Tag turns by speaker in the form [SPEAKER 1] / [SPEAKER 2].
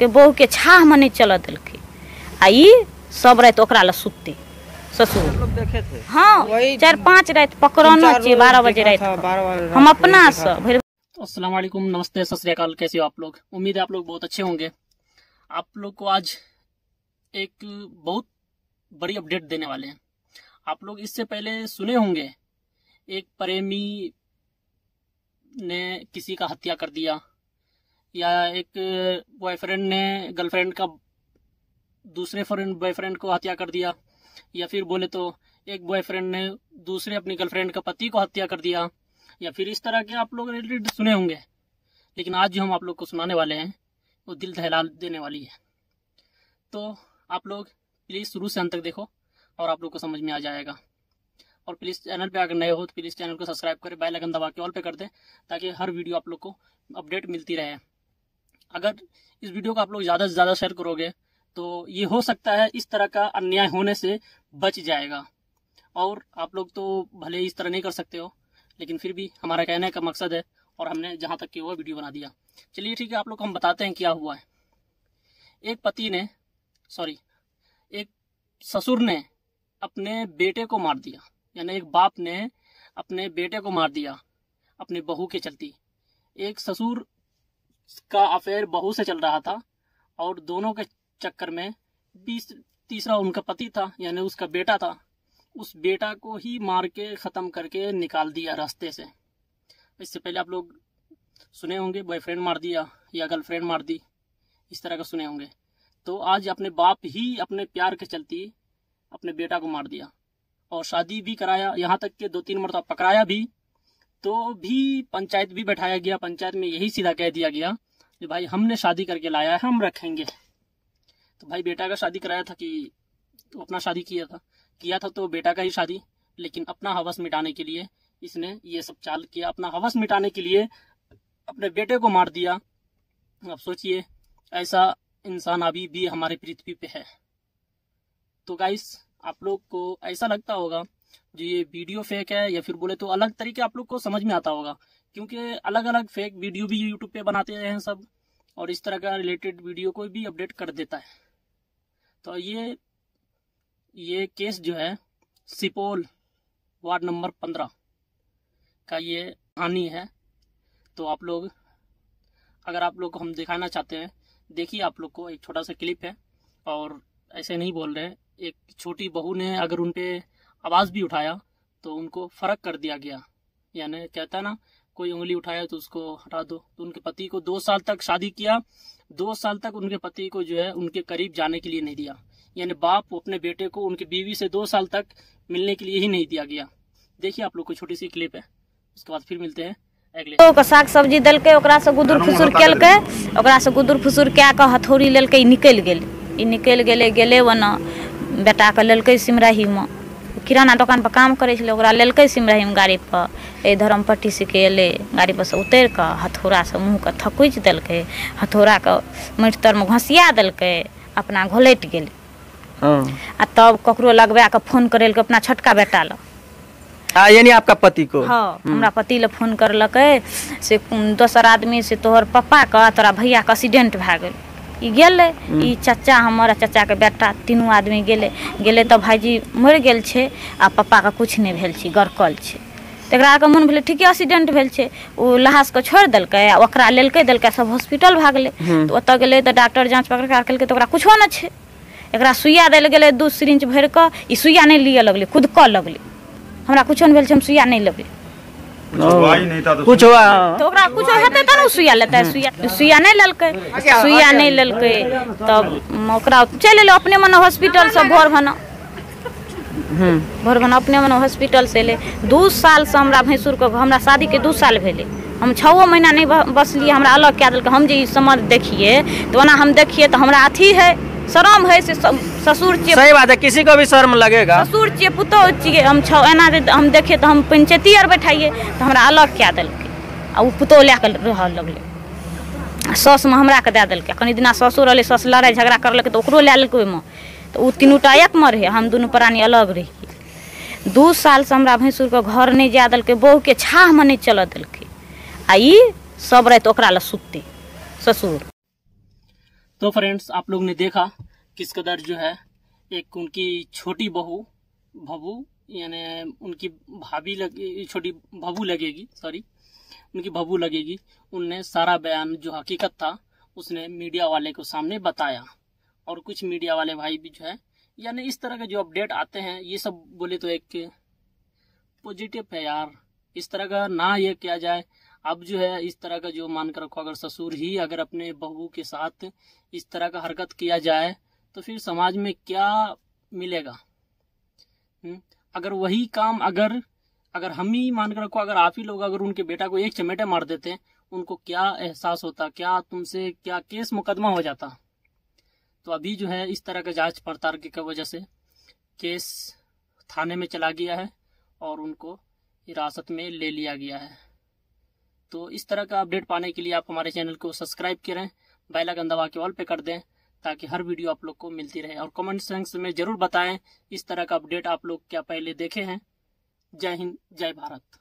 [SPEAKER 1] के बहू के छाह में नहीं चल दिलके। आ सब रात ओकरा ला सुतते ससुर।
[SPEAKER 2] लोग देखे थे
[SPEAKER 1] हाँ चार पाँच रात पकड़ना चाहिए बारह बजे रात हम अपना से
[SPEAKER 3] वालेकुम नमस्ते सत कैसे हो आप लोग? उम्मीद है आप लोग बहुत अच्छे होंगे। आप लोग को आज एक बहुत बड़ी अपडेट देने वाले हैं। आप लोग इससे पहले सुने होंगे एक प्रेमी ने किसी का हत्या कर दिया। या एक बॉयफ्रेंड ने गर्लफ्रेंड का, दूसरे फ्रेंड बॉयफ्रेंड को हत्या कर दिया, या फिर बोले तो एक बॉयफ्रेंड ने दूसरे अपनी गर्लफ्रेंड का पति को हत्या कर दिया, या फिर इस तरह के आप लोग रिलेटेड सुने होंगे। लेकिन आज जो हम आप लोग को सुनाने वाले हैं, वो दिल दहला देने वाली है। तो आप लोग प्लीज़ शुरू से अंत तक देखो, और आप लोग को समझ में आ जाएगा। और प्लीज़ चैनल पे अगर नए हो तो प्लीज़ चैनल को सब्सक्राइब करें बेल आइकन दबा के ऑल पे कर दें, ताकि हर वीडियो आप लोग को अपडेट मिलती रहे। अगर इस वीडियो को आप लोग ज़्यादा से ज़्यादा शेयर करोगे तो ये हो सकता है इस तरह का अन्याय होने से बच जाएगा। और आप लोग तो भले इस तरह नहीं कर सकते हो, लेकिन फिर भी हमारा कहने का मकसद है और हमने जहाँ तक कि वो वीडियो बना दिया। चलिए ठीक है, आप लोग हम बताते हैं क्या हुआ है। एक पति ने सॉरी एक ससुर ने अपने बेटे को मार दिया, यानी एक बाप ने अपने बेटे को मार दिया, अपनी बहू के चलती। एक ससुर का अफेयर बहू से चल रहा था और दोनों के चक्कर में बीस, तीसरा उनका पति था, यानी उसका बेटा था। उस बेटा को ही मार के ख़त्म करके निकाल दिया रास्ते से। इससे पहले आप लोग सुने होंगे बॉयफ्रेंड मार दिया या गर्लफ्रेंड मार दी, इस तरह का सुने होंगे। तो आज अपने बाप ही अपने प्यार के चलती अपने बेटा को मार दिया। और शादी भी कराया, यहाँ तक कि दो तीन मरतबा पकड़ाया भी तो भी पंचायत भी बैठाया गया, पंचायत में यही सीधा कह दिया गया कि भाई हमने शादी करके लाया है, हम रखेंगे। तो भाई बेटा का शादी कराया था कि तो अपना शादी किया था। किया था तो बेटा का ही शादी, लेकिन अपना हवस मिटाने के लिए इसने ये सब चाल किया। अपना हवस मिटाने के लिए अपने बेटे को मार दिया। अब सोचिए, ऐसा इंसान अभी भी हमारे पृथ्वी पे है। तो गाइस आप लोग को ऐसा लगता होगा जो ये वीडियो फेक है, या फिर बोले तो अलग तरीके आप लोग को समझ में आता होगा, क्योंकि अलग अलग फेक वीडियो भी यूट्यूब पे बनाते हैं सब, और इस तरह का रिलेटेड वीडियो को भी अपडेट कर देता है। तो ये ये केस जो है सिपोल वार्ड नंबर पंद्रह का ये कहानी है। तो आप लोग, अगर आप लोग को हम दिखाना चाहते हैं, देखिए आप लोग को, एक छोटा सा क्लिप है, और ऐसे नहीं बोल रहे, एक छोटी बहू ने अगर उन पे आवाज़ भी उठाया तो उनको फ़र्क कर दिया गया। यानी कहता है ना कोई उंगली उठाया तो उसको हटा दो। तो उनके पति को दो साल तक शादी किया दो साल तक उनके पति को जो है उनके करीब जाने के लिए नहीं दिया। यानी बाप अपने बेटे को उनकी बीवी से दो साल तक मिलने के लिए ही नहीं दिया गया। देखिए आप लोग को छोटी सी क्लिप है। उसके बाद फिर मिलते हैं अगले।
[SPEAKER 1] ओकर साग सब्ज़ी देलकै ओकरा से गुदुर फुसुर केलकै ओकरा से गुदुर फुसुर कए कऽ हथौड़ी लेलकै ई निकलि गेलै। ई निकलि गेलै गेलै ओना। बेटाके लेलकै सिमराहीमे। किराना दोकान पर काम करै छलै ओकरा लेलकै सिमराहीमे गाड़ी पर। ए धर्मपट्टी से के एलै गाड़ी पर से उतरि कऽ हथौड़ा से मुँहके थकुचि देलकै हथौड़ाके माटि तरमे घसिया देलकै अपना घोलटि गेलै। आ तब ककरो लगबा कऽ फ़ोन करेलकै अपना छोटका बेटा लग।
[SPEAKER 2] आ, यानी आपका पति को?
[SPEAKER 1] हाँ हमरा पति ले फ़ोन करलकै से दोसर आदमी से तोहर पप्पा का तोरा भैया के एक्सीडेंट भए गेल। ई गेलै ई चाचा हमर चाचा के बेटा तीनू आदमी गेलै। गेलै तऽ भाईजी मरि गेल छै आ पप्पा के कुछ नहि भेल छै गड़कल छै। तकरा आरके मोन भेलै ठीके एक्सीडेंट भेल छै ओ लहासके छोड़ि देलकै आ ओकरा लेलकै देलकै सब हॉस्पिटल भए गेलै तऽ ओतऽ गेलै तऽ डॉक्टर जाँच पकड़ केलकै तऽ ओकरा कुछो नहि छै। एकरा सुइया दै लए गेलै दू सिरिंच भरि कऽ ई सुइया नहि लिअ लगलै खुदकऽ लगलै। हमरा कुछो नहि भेल छै हम सुइया नहि लेबै
[SPEAKER 4] हुआ ही नहीं था तो
[SPEAKER 2] कुछ हुआ। हाँ।
[SPEAKER 1] तो ओकरा कुछो हेतै उ सुइया लेतै सुइया सुइया नहि लेलकै। सुइया नहि लेलकै। तब ओकरा चलि एलै अपने मन हॉस्पिटल से भोर भना
[SPEAKER 2] हम्म
[SPEAKER 1] भोर भना अपने मने हॉस्पिटल से एलै। दू साल से हमरा भैंसुरके हमरा शादीके दू साल भेलै। हम छओ महीना नहीं बसलिए हमरा अलग कए देलकै। हम जे ई समझ देखिए तो ओना हम देखिए तो हमरा अथी है शरम है से स- ससुर छियै
[SPEAKER 2] सही बात है किसी को भी शर्म लगेगा।
[SPEAKER 1] ससुर छियै पुतहु छियै हम छओ एना जे हम देखिए तो हम पंचैती आर बैठाइए तो हमरा अलग कए देलकै? आ ओ पुतहु लए कऽ रहऽ लगलै। आ सासुमे हमरा के दए देलकै। कनि दिना ससुर रहलै सासु लड़ाइ झगड़ा करलकै तऽ ओकरो लए लेलकै ओहिमे। तऽ ओ तीनू टा एकमे रहै हम दुनू प्राणी अलग रहियै। दू सालसँ हमरा भैंसुरके घर नहि जाए देलकै बहुके छाहमे नहि चलऽ देलकै। आ ई सब राति ओकरा लए सुततै ससुर।
[SPEAKER 3] तो फ्रेंड्स आप लोग ने देखा किस कदर जो है, एक उनकी छोटी बहू भबू यानी उनकी भाभी लगे, छोटी भबू लगेगी सॉरी उनकी भबू लगेगी। उनने सारा बयान जो हकीकत था, उसने मीडिया वाले को सामने बताया। और कुछ मीडिया वाले भाई भी जो है, यानी इस तरह के जो अपडेट आते हैं, ये सब बोले तो एक पॉजिटिव है यार। इस तरह का ना ये किया जाए। अब जो है, इस तरह का जो मान कर रखो, अगर ससुर ही अगर अपने बहू के साथ इस तरह का हरकत किया जाए तो फिर समाज में क्या मिलेगा? हम्म? अगर वही काम अगर अगर हम ही मान कर रखो, अगर आप ही लोग अगर उनके बेटा को एक चमेटे मार देते, उनको क्या एहसास होता? क्या तुमसे क्या केस मुकदमा हो जाता? तो अभी जो है इस तरह का जाँच पड़ताल की वजह से केस थाने में चला गया है और उनको हिरासत में ले लिया गया है। तो इस तरह का अपडेट पाने के लिए आप हमारे चैनल को सब्सक्राइब करें, बेल आइकन दबा के ऑल पे कर दें ताकि हर वीडियो आप लोग को मिलती रहे और कमेंट सेक्शन में ज़रूर बताएँ इस तरह का अपडेट आप लोग क्या पहले देखे हैं। जय हिंद, जय भारत।